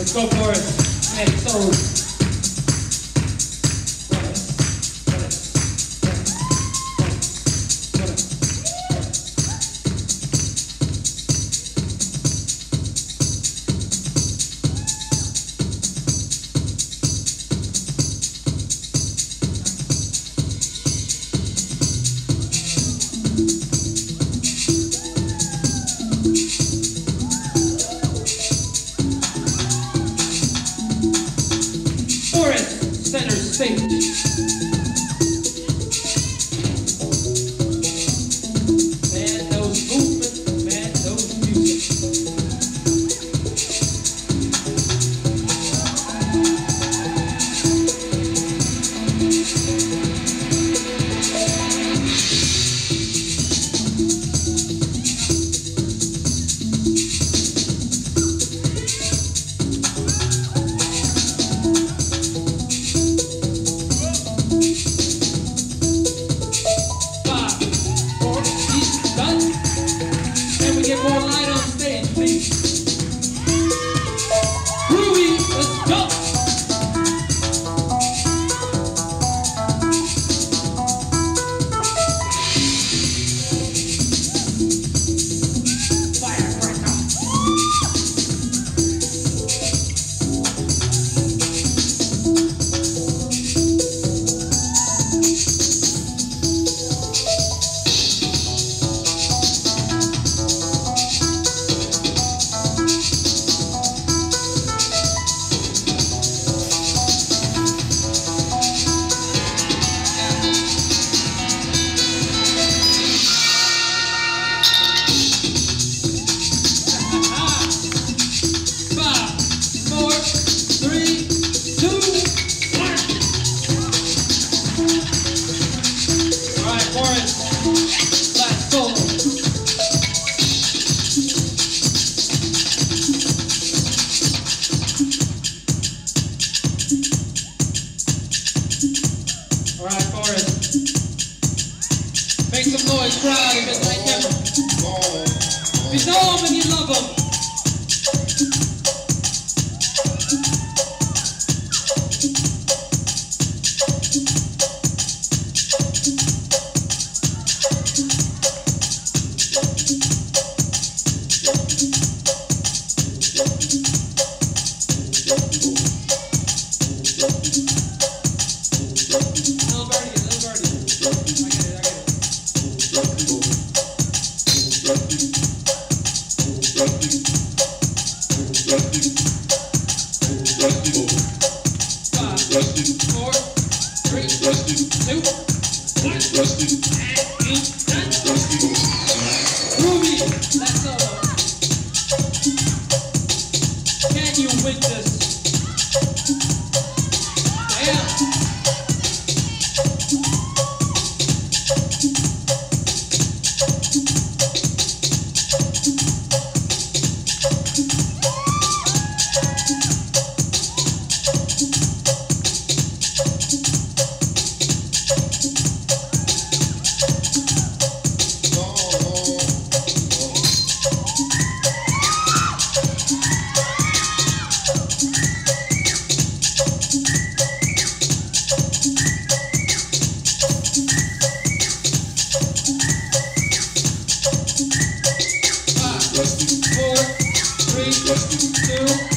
Let's go for it. Let's. saint. Make some noise, crowd, if it's like never. If you know him and you love him. soup. Rusty. two, four, three, two,